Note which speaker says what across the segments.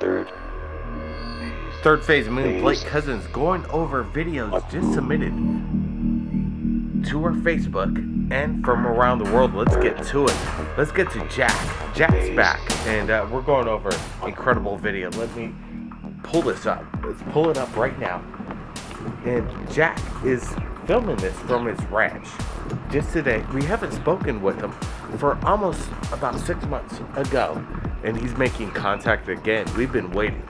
Speaker 1: Third.
Speaker 2: Third phase moon Blake Cousins going over videos just submitted to our Facebook and from around the world. Let's get to it. Let's get to Jack. Jack's back, and uh, we're going over incredible video. Let me pull this up. Let's pull it up right now. And Jack is filming this from his ranch just today. We haven't spoken with him for almost about six months ago, and he's making contact again. We've been waiting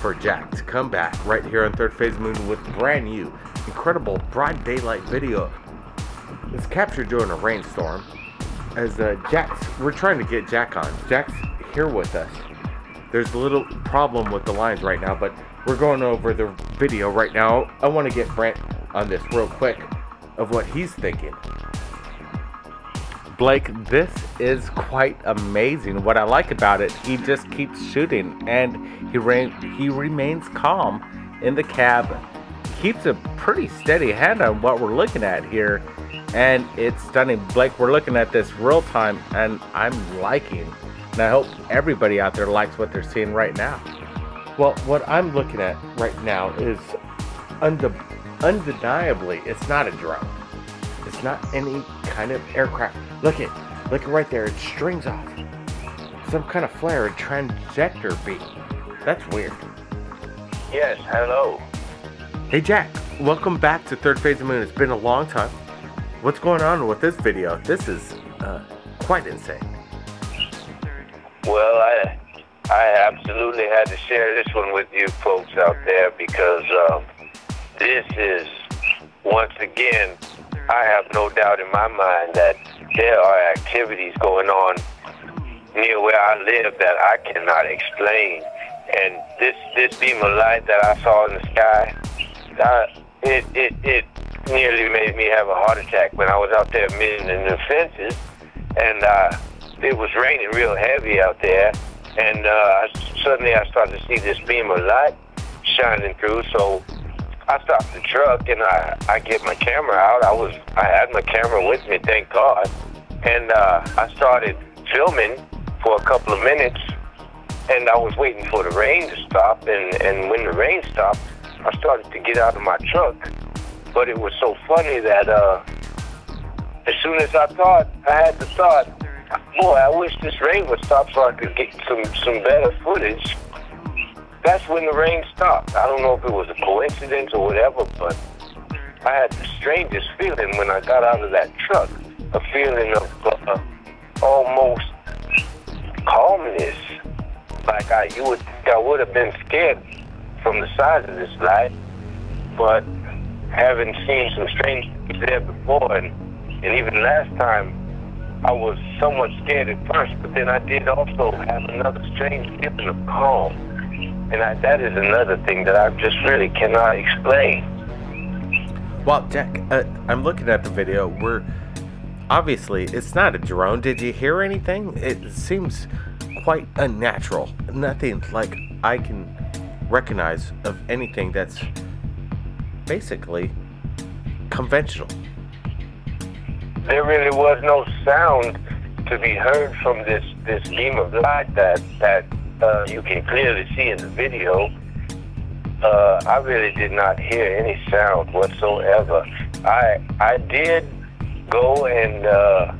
Speaker 2: for Jack to come back right here on Third Phase Moon with brand new, incredible broad daylight video. It's captured during a rainstorm. As uh, Jack's, we're trying to get Jack on. Jack's here with us. There's a little problem with the lines right now, but we're going over the video right now. I want to get Brent on this real quick of what he's thinking. Blake, this is quite amazing. What I like about it, he just keeps shooting and he re- he remains calm in the cab. Keeps a pretty steady hand on what we're looking at here, and it's stunning. Blake, we're looking at this real time, and I'm liking. And I hope everybody out there likes what they're seeing right now. Well, what I'm looking at right now is undeniably, it's not a drone. It's not any kind of aircraft. Look it, look it right there. It strings off some kind of flare, a trajector beam. That's weird.
Speaker 3: Yes, hello.
Speaker 2: Hey Jack, welcome back to Third Phase of Moon. It's been a long time. What's going on with this video? This is uh, quite insane.
Speaker 3: Well, I I absolutely had to share this one with you folks out there because um, this is once again, I have no doubt in my mind that there are activities going on near where I live that I cannot explain. And this this beam of light that I saw in the sky, uh, it it it nearly made me have a heart attack when I was out there mending the fences, and uh, it was raining real heavy out there, and uh, suddenly I started to see this beam of light shining through. So I stopped the truck and I I get my camera out. I was I had my camera with me, thank God, and uh, I started filming for a couple of minutes, and I was waiting for the rain to stop. And and when the rain stopped, I started to get out of my truck. But it was so funny that uh, as soon as I thought, I had the thought, boy, I wish this rain would stop so I could get some some better footage. That's when the rain stopped. I don't know if it was a coincidence or whatever, but I had the strangest feeling when I got out of that truck. A feeling of uh, almost calmness. Like I, you would, I would have been scared from the size of this light, but having seen some strange things there before, and, and even last time, I was somewhat scared at first, but then I did also have another strange feeling of calm. And I, that is another thing that I just really cannot explain.
Speaker 2: Well, Jack, uh, I'm looking at the video. We're obviously it's not a drone. Did you hear anything? It seems quite unnatural. Nothing like I can recognize of anything that's basically conventional.
Speaker 3: There really was no sound to be heard from this, this beam of light that, that uh, you can clearly see in the video. Uh, I really did not hear any sound whatsoever. I I did go and uh,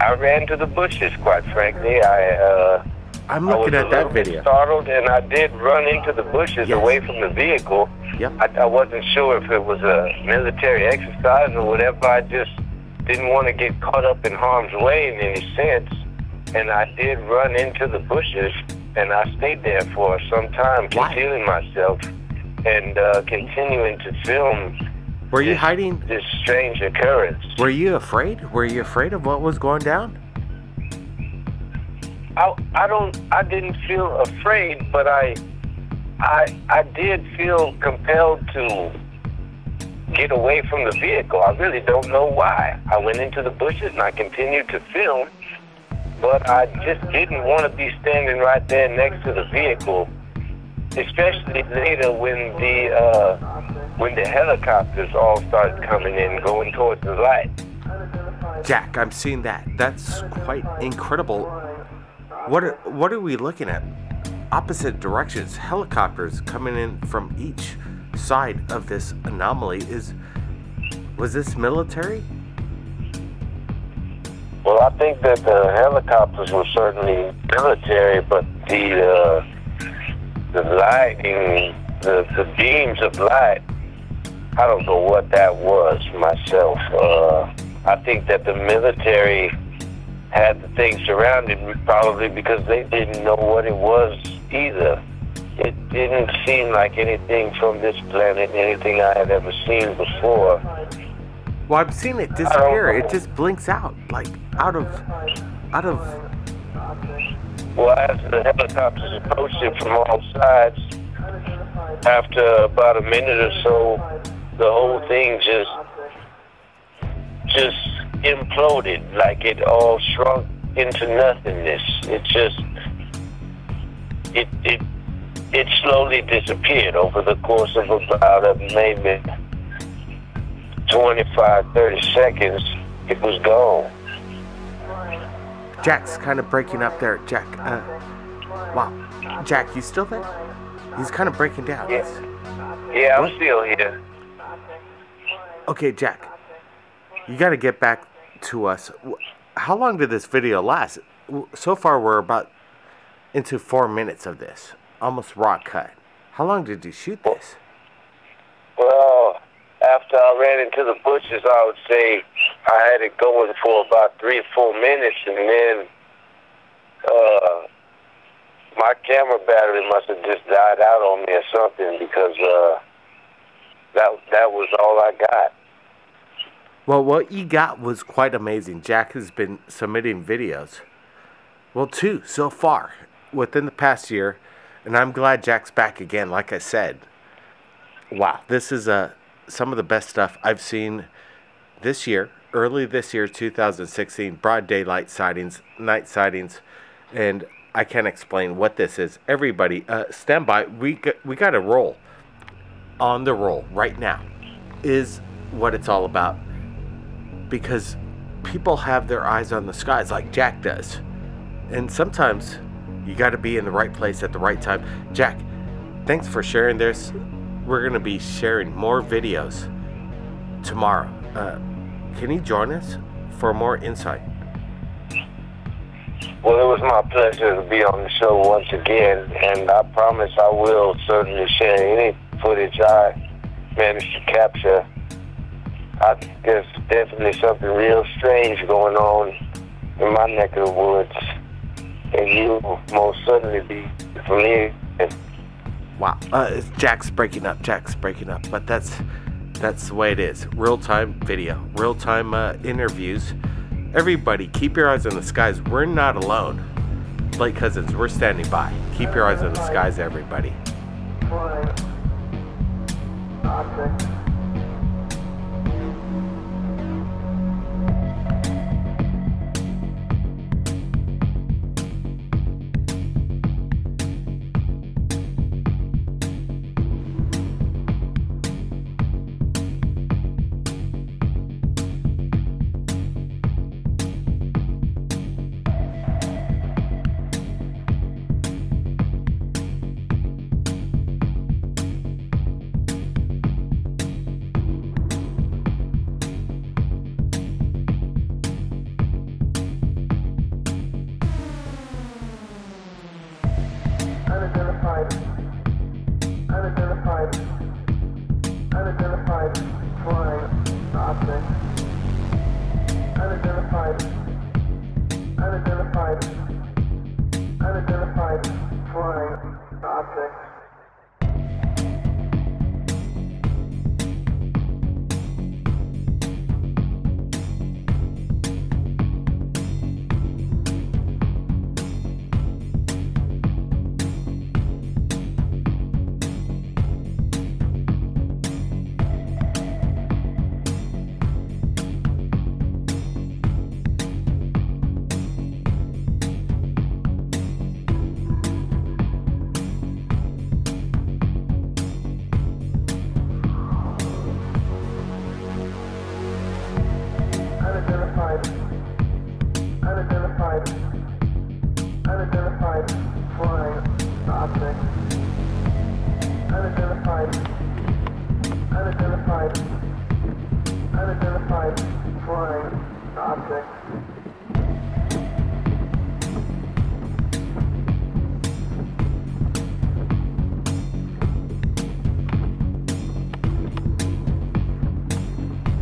Speaker 3: I ran to the bushes. Quite frankly, I uh,
Speaker 2: I'm
Speaker 3: I was
Speaker 2: looking
Speaker 3: a
Speaker 2: at that video.
Speaker 3: startled, and I did run into the bushes
Speaker 2: Yes.
Speaker 3: away from the vehicle.
Speaker 2: Yep.
Speaker 3: I, I wasn't sure if it was a military exercise or whatever. I just didn't want to get caught up in harm's way in any sense. And I did run into the bushes, and I stayed there for some time,
Speaker 2: Why?
Speaker 3: concealing myself and uh, continuing to film
Speaker 2: Were you
Speaker 3: this-
Speaker 2: hiding?
Speaker 3: this strange occurrence.
Speaker 2: Were you afraid? Were you afraid of what was going down?
Speaker 3: I I don't I didn't feel afraid, but I I I did feel compelled to get away from the vehicle. I really don't know why. I went into the bushes and I continued to film, but I just didn't want to be standing right there next to the vehicle, especially later when the uh, when the helicopters all started coming in, going towards the light.
Speaker 2: Jack, I'm seeing that. That's quite incredible. What are, what are we looking at? opposite directions, helicopters coming in from each side of this anomaly. Is was this military?
Speaker 3: Well, I think that the helicopters were certainly military, but the uh, the lighting, the the beams of light, I don't know what that was myself. Uh, I think that the military had the thing surrounded me probably because they didn't know what it was either. It didn't seem like anything from this planet, anything I had ever seen before.
Speaker 2: Well, I've seen it disappear. It just blinks out, like out of, out of.
Speaker 3: Well, as the helicopters approached it from all sides, after about a minute or so, the whole thing just, just imploded. Like it all shrunk into nothingness. It just, it, it, it slowly disappeared over the course of about uh, maybe 25, 30 seconds, it was gone.
Speaker 2: Jack's kind of breaking up there. Jack, uh, wow. Jack, you still there? He's kind of breaking down.
Speaker 3: Yeah, yeah I'm what? still here.
Speaker 2: Okay, Jack, you got to get back to us. How long did this video last? So far, we're about into four minutes of this, almost raw cut. How long did you shoot this?
Speaker 3: After I ran into the bushes, I would say I had it going for about three or four minutes, and then uh, my camera battery must have just died out on me or something because uh, that that was all I got.
Speaker 2: Well, what you got was quite amazing. Jack has been submitting videos. Well, two so far within the past year, and I'm glad Jack's back again. Like I said, wow, this is a some of the best stuff I've seen this year, early this year, 2016, broad daylight sightings, night sightings, and I can't explain what this is. Everybody, uh, stand by. We got, we got to roll on the roll right now. Is what it's all about because people have their eyes on the skies like Jack does, and sometimes you got to be in the right place at the right time. Jack, thanks for sharing this we're going to be sharing more videos tomorrow. Uh, can you join us for more insight?
Speaker 3: Well, it was my pleasure to be on the show once again, and I promise I will certainly share any footage I managed to capture. I think there's definitely something real strange going on in my neck of the woods, and you will most certainly be familiar
Speaker 2: Wow. Uh, Jack's breaking up. Jack's breaking up. But that's that's the way it is. Real time video, real time uh, interviews. Everybody, keep your eyes on the skies. We're not alone. Blake Cousins, we're standing by. Keep your eyes on the skies, everybody.
Speaker 1: Unidentified. Unidentified. Unidentified flying object. Unidentified. Unidentified. Flying object.